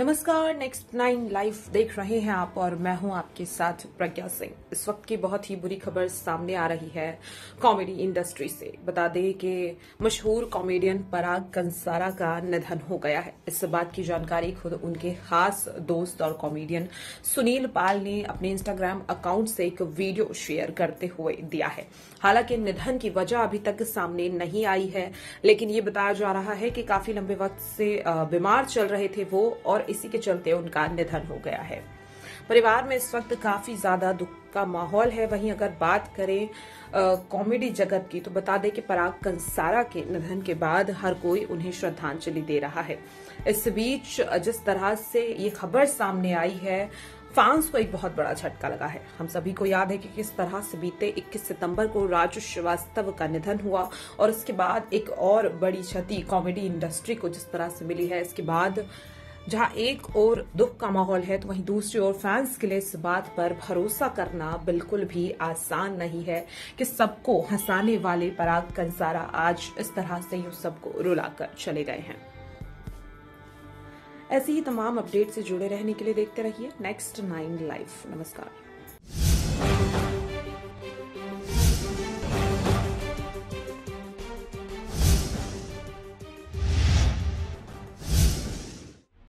नमस्कार next nine live देख रहे हैं आप और मैं हूँ आपके साथ प्रज्ञा सिंह। इस वक्त की बहुत ही बुरी खबर सामने आ रही है कॉमेडी इंडस्ट्री से। बता दें कि मशहूर कॉमेडियन पराग कंसारा का निधन हो गया है। इस बात की जानकारी खुद उनके खास दोस्त और कॉमेडियन सुनील पाल ने अपने इंस्टाग्राम अकाउंट से एक वीडियो शेयर करते हुए दिया है। हालाँकि निधन की वजह अभी तक सामने नहीं आई है, लेकिन ये बताया जा रहा है कि काफ़ी लंबे वक्त से बीमार चल रहे थे वो और इसी के चलते उनका निधन हो गया है। परिवार में इस वक्त काफ़ी ज़्यादा दुख का माहौल है। वहीं अगर बात करें कॉमेडी जगत की तो बता दें कि पराग कंसारा के निधन के बाद हर कोई उन्हें श्रद्धांजलि दे रहा है। इस बीच, जिस तरह से ये खबर सामने आई है, फैंस को एक बहुत बड़ा झटका लगा है। हम सभी को याद है कि किस तरह से बीते 21 सितंबर को राजू श्रीवास्तव का निधन हुआ और इसके बाद एक और बड़ी क्षति कॉमेडी इंडस्ट्री को जिस तरह से मिली है, इसके बाद जहाँ एक ओर दुख का माहौल है तो वहीं दूसरी ओर फैंस के लिए इस बात पर भरोसा करना बिल्कुल भी आसान नहीं है कि सबको हंसाने वाले पराग कंसारा आज इस तरह से यू सबको रुलाकर चले गए हैं। ऐसी ही तमाम अपडेट से जुड़े रहने के लिए देखते रहिए नेक्स्ट नाइन लाइफ नमस्कार।